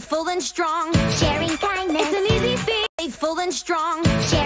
Full and strong. Sharing kindness. It's an easy feat. Full and strong. Sharing